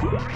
Oh!